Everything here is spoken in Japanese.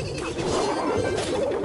ハハハハ!